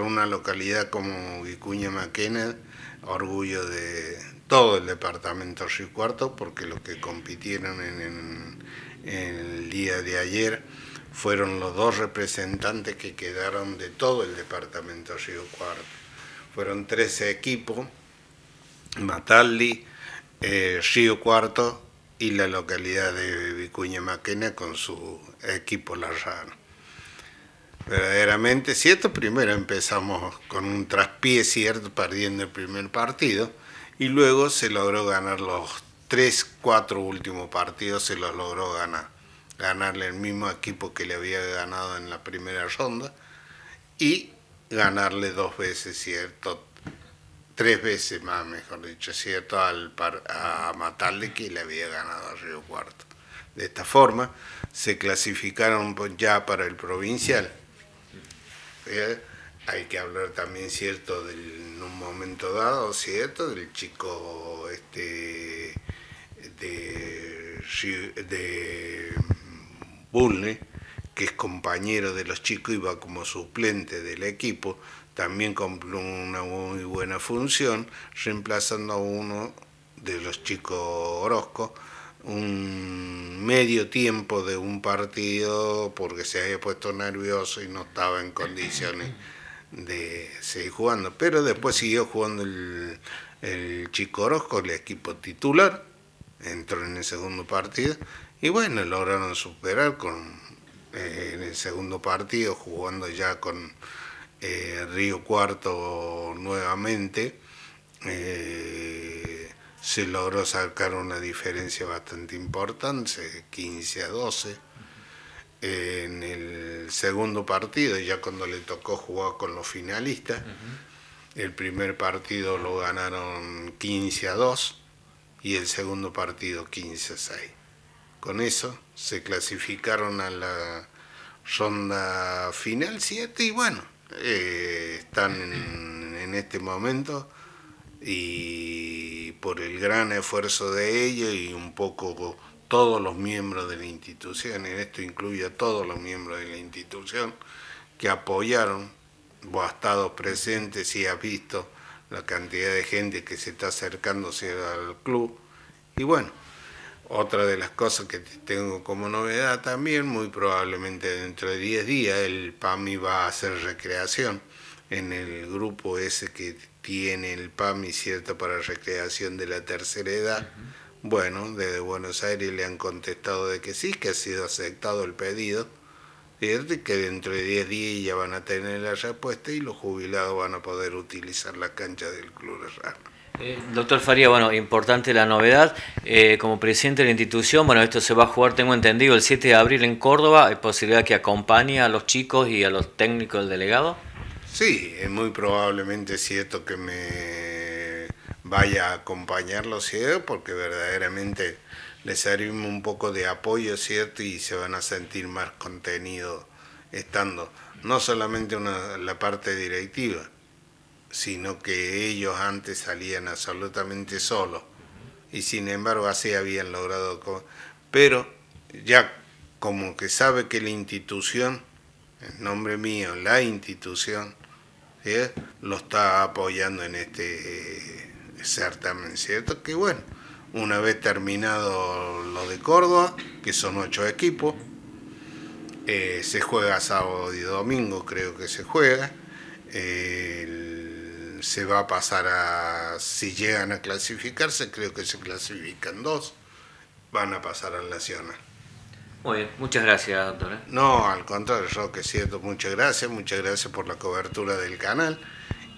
Una localidad como Vicuña Maquena, orgullo de todo el departamento Río Cuarto, porque los que compitieron en, el día de ayer fueron los dos representantes que quedaron de todo el departamento Río Cuarto. Fueron 13 equipos, Mataldi, eh, Río Cuarto y la localidad de Vicuña Maquena con su equipo Larrano verdaderamente cierto. Primero empezamos con un traspié cierto, perdiendo el primer partido, y luego se logró ganar los tres, cuatro últimos partidos, se los logró ganar. Ganarle el mismo equipo que le había ganado en la primera ronda y ganarle dos veces, cierto, tres veces más, mejor dicho, cierto, al a Matalde que le había ganado a Río Cuarto. De esta forma se clasificaron ya para el provincial hay que hablar también, cierto, en un momento dado, cierto, del chico este, de, de Bulne, que es compañero de los chicos y va como suplente del equipo, también cumple una muy buena función, reemplazando a uno de los chicos Orozco, un medio tiempo de un partido porque se había puesto nervioso y no estaba en condiciones de seguir jugando. Pero después siguió jugando el, el Chico Orozco, el equipo titular, entró en el segundo partido y bueno, lograron superar con eh, en el segundo partido, jugando ya con eh, Río Cuarto nuevamente. Eh, se logró sacar una diferencia bastante importante, 15 a 12. En el segundo partido, ya cuando le tocó jugar con los finalistas, el primer partido lo ganaron 15 a 2 y el segundo partido 15 a 6. Con eso se clasificaron a la ronda final 7 y bueno, eh, están en este momento y por el gran esfuerzo de ella y un poco todos los miembros de la institución, en esto incluye a todos los miembros de la institución, que apoyaron, vos has estado presente, si has visto la cantidad de gente que se está acercándose al club. Y bueno, otra de las cosas que tengo como novedad también, muy probablemente dentro de 10 días, el PAMI va a hacer recreación en el grupo ese que tiene el PAMI cierto para recreación de la tercera edad. Bueno, desde Buenos Aires le han contestado de que sí, que ha sido aceptado el pedido, ¿cierto? y que dentro de 10 días ya van a tener la respuesta y los jubilados van a poder utilizar la cancha del Club Raro. Eh, doctor Faría, bueno, importante la novedad. Eh, como presidente de la institución, bueno, esto se va a jugar, tengo entendido, el 7 de abril en Córdoba. ¿Hay posibilidad que acompañe a los chicos y a los técnicos del delegado? Sí, es muy probablemente cierto que me vaya a acompañarlo, ¿cierto? Porque verdaderamente les servimos un poco de apoyo, ¿cierto? Y se van a sentir más contenido estando, no solamente una, la parte directiva, sino que ellos antes salían absolutamente solos y sin embargo así habían logrado, pero ya como que sabe que la institución, en nombre mío, la institución, lo está apoyando en este eh, certamen, ¿cierto? Que bueno, una vez terminado lo de Córdoba, que son ocho equipos, eh, se juega sábado y domingo, creo que se juega, se va a pasar a, si llegan a clasificarse, creo que se clasifican dos, van a pasar al Nacional. Muy bien, muchas gracias, doctor. ¿eh? No, al contrario, yo que siento muchas gracias, muchas gracias por la cobertura del canal.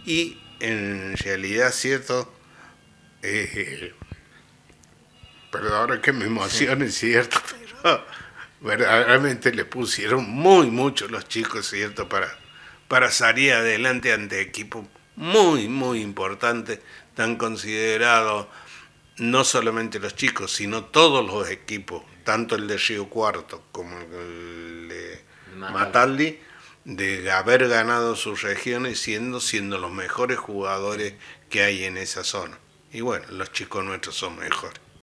Y en realidad, cierto, eh, perdón que me emocione, cierto, pero verdaderamente le pusieron muy mucho los chicos, cierto, para, para salir adelante ante equipos muy, muy importantes, tan considerados no solamente los chicos, sino todos los equipos tanto el de Río Cuarto como el de Mataldi, de haber ganado sus regiones siendo, siendo los mejores jugadores que hay en esa zona. Y bueno, los chicos nuestros son mejores.